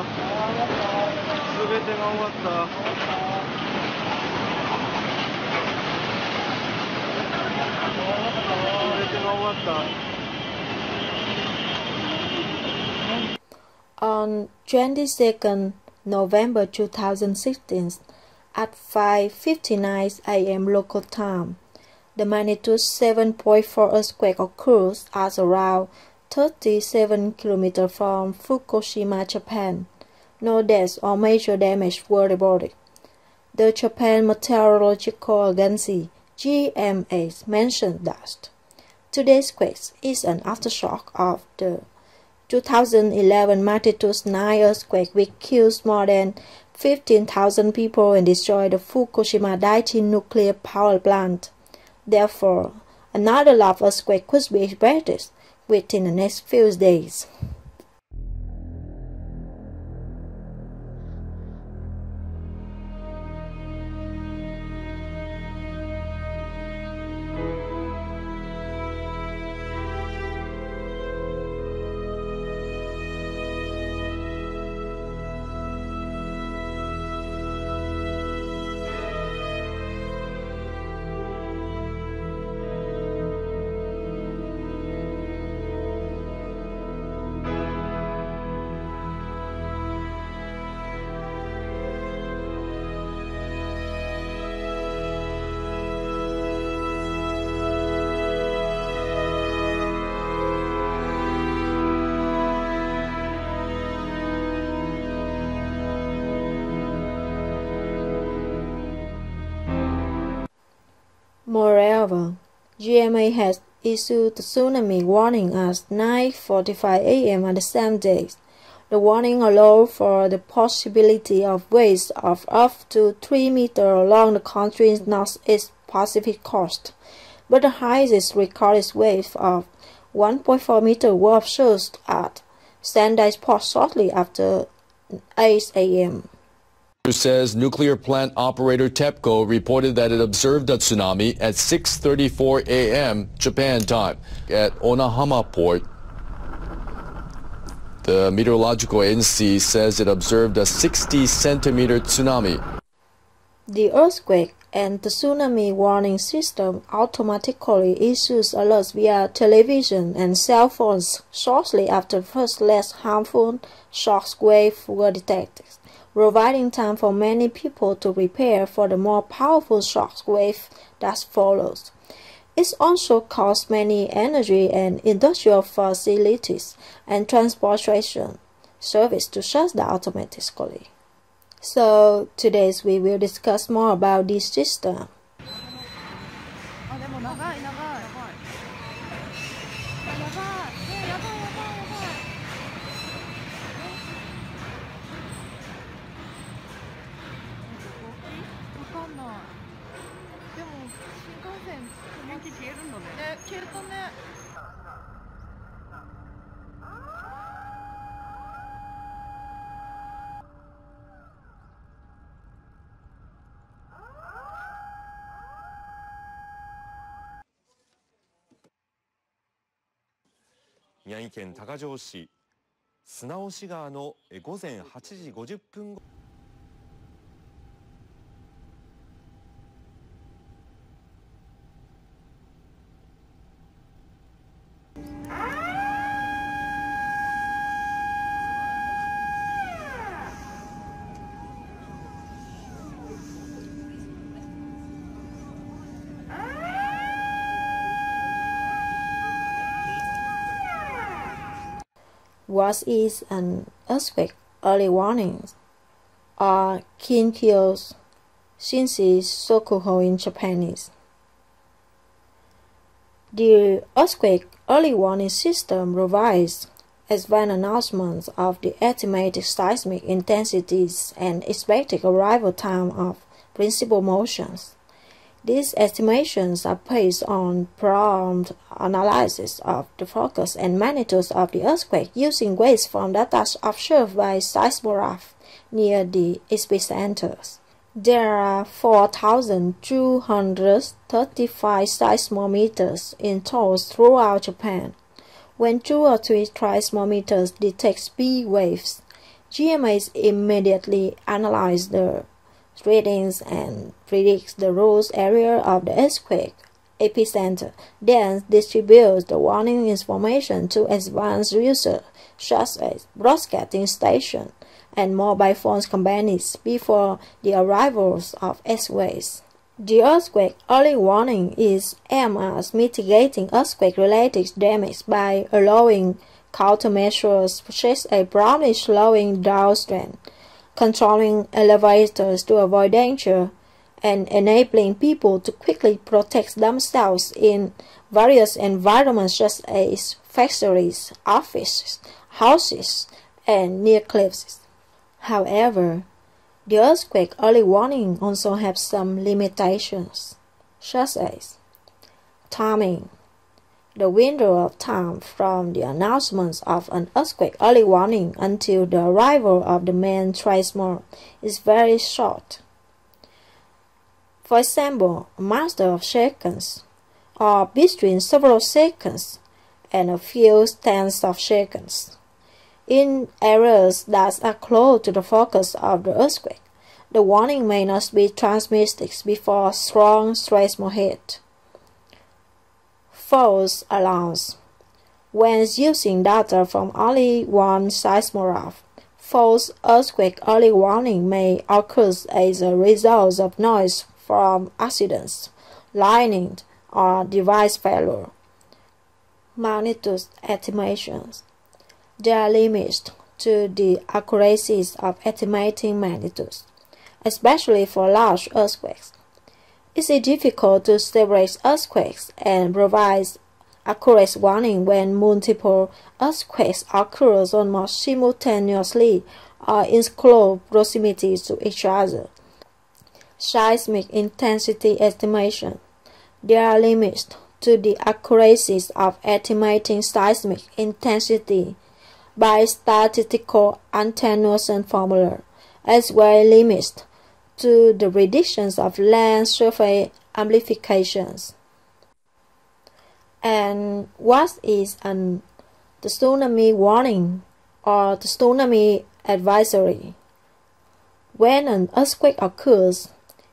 った全てが終わった全てが終わった On 22nd November 2016, at 5:59 a.m. local time, the magnitude 7.4 earthquake occurs at around 37 km from Fukushima, Japan. No deaths or major damage were reported. The Japan Meteorological Agency (JMA) mentioned that today's quake is an aftershock of the 2011 magnitude 9 earthquake which killed more than 15,000 people and destroyed the Fukushima Daiichi nuclear power plant. Therefore, another large earthquake could be expected within the next few days. Moreover, JMA has issued the tsunami warning at 9:45 a.m. on the same day. The warning allowed for the possibility of waves of up to 3 meters along the country's northeast Pacific coast, but the highest recorded wave of 1.4 meters were observed at Sendai Port shortly after 8 a.m. says nuclear plant operator TEPCO reported that it observed a tsunami at 6:34 a.m. Japan time at Onahama port. The meteorological agency says it observed a 60 centimeter tsunami. The earthquake and the tsunami warning system automatically issues alerts via television and cell phones shortly after the first less harmful shock waves were detected providing time for many people to prepare for the more powerful shock wave that follows. It also costs many energy and industrial facilities and transportation service to shut down automatically. So today we will discuss more about this system. あね消えたね。宮城県多賀城市砂押川の午前8時50分ご「What is an earthquake early warning? are Kinkyo Shinshi Sokuho in Japanese. The earthquake early warning system provides advance announcements of the estimated seismic intensities and expected arrival time of principal motions. These estimations are based on prompt analysis of the focus and magnitude of the earthquake using waves from data observed by seismograph near the epicenters. There are 4,235 seismometers in total throughout Japan. When two or three seismometers detect P waves, JMAs immediately analyze the readings and predicts the root area of the earthquake epicenter, then distributes the warning information to advanced users such as broadcasting stations and mobile phone companies before the arrivals of earthquakes. The earthquake early warning is aimed at mitigating earthquake-related damage by allowing countermeasures such as brownish slowing down strength, controlling elevators to avoid danger, and enabling people to quickly protect themselves in various environments such as factories, offices, houses, and near cliffs. However, the earthquake early warning also has some limitations, such as timing. The window of time from the announcement of an earthquake early warning until the arrival of the main tremor is very short. For example, a master of seconds, or between several seconds and a few tenths of seconds. In areas that are close to the focus of the earthquake, the warning may not be transmitted before strong tremor hit. False alarms. When using data from only one seismograph, false earthquake early warning may occur as a result of noise from accidents, lightning, or device failure. Magnitude estimations. There are limits to the accuracy of estimating magnitudes, especially for large earthquakes. It is difficult to separate earthquakes and provide accurate warning when multiple earthquakes occur almost simultaneously or in close proximity to each other seismic intensity estimation. There are limits to the accuracy of estimating seismic intensity by statistical attenuation formula, as well limits to the predictions of land surface amplifications. And what is an the tsunami warning or the tsunami advisory? When an earthquake occurs,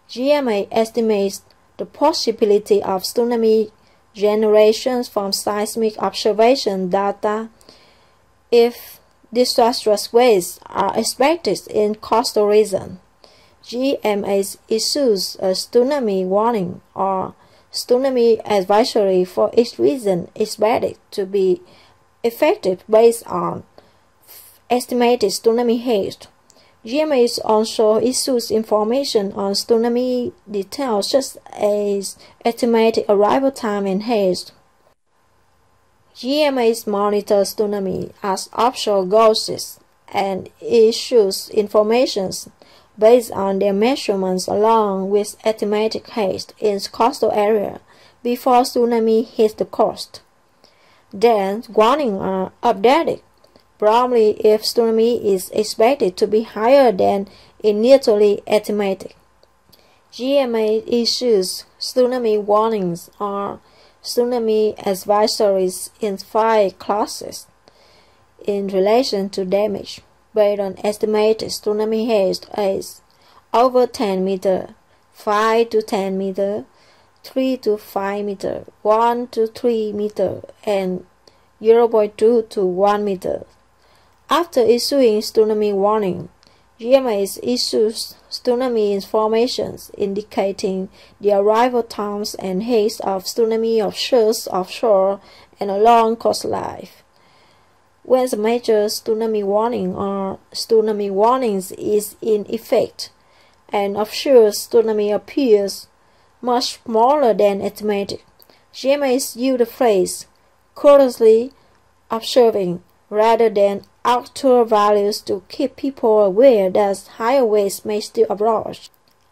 JMA estimates the possibility of tsunami generations from seismic observation data if disastrous waves are expected in coastal region. JMA issues a tsunami warning or tsunami advisory for each region expected to be effective based on estimated tsunami height. JMA also issues information on tsunami details such as estimated arrival time and haste. JMA monitors tsunami as offshore gauges and issues information based on their measurements along with estimated haste in coastal area before tsunami hits the coast. Then warnings are updated probably if tsunami is expected to be higher than initially estimated. JMA issues tsunami warnings or tsunami advisories in five classes in relation to damage based on estimated tsunami height as over 10 meter, 5 to 10 meter, 3 to 5 meter, 1 to 3 meter, and 0.2 to 1 meter. After issuing tsunami warning, JMA issues tsunami informations indicating the arrival times and haste of tsunami of offshore, offshore and along coastline. When the major tsunami warning or tsunami warnings is in effect, and offshore tsunami appears much smaller than estimated, JMA use the phrase closely observing rather than actual values to keep people aware that higher waves may still approach.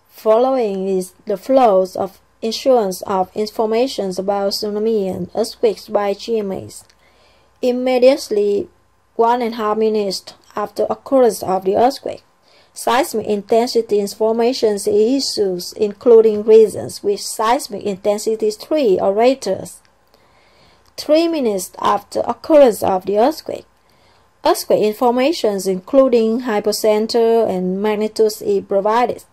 Following is the flows of insurance of information about tsunami and earthquakes by JMAs. Immediately one and a half minutes after occurrence of the earthquake, seismic intensity information issues including regions with seismic intensity 3 or greater. Three minutes after occurrence of the earthquake, Earthquake information including hypocenter and magnitude is provided,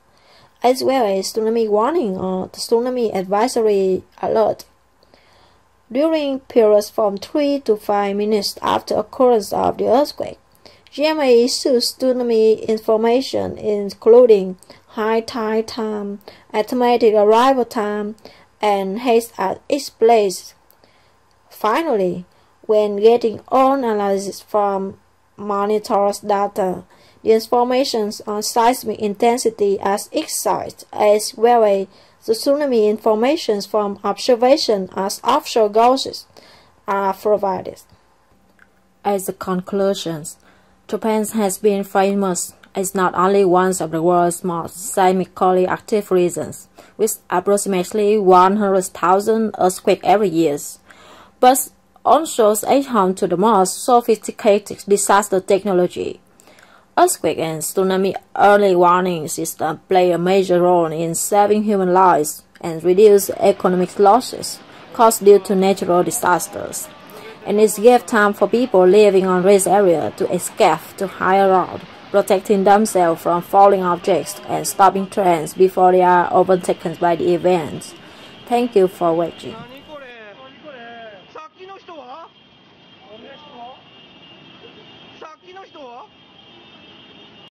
as well as tsunami warning or tsunami advisory alert. During periods from 3 to 5 minutes after occurrence of the earthquake, JMA issues tsunami information including high tide time, estimated arrival time, and haste at each place. Finally, when getting all analysis from monitors data, the information on seismic intensity at each site, as well as the tsunami information from observation as offshore gauges are provided. As a conclusion, Japan has been famous as not only one of the world's most seismically active regions, with approximately 100,000 earthquakes every year, but also a home to the most sophisticated disaster technology. Earthquake and tsunami early warning system play a major role in saving human lives and reduce economic losses caused due to natural disasters. And it gives time for people living on risk area to escape to higher ground, protecting themselves from falling objects and stopping trains before they are overtaken by the events. Thank you for watching.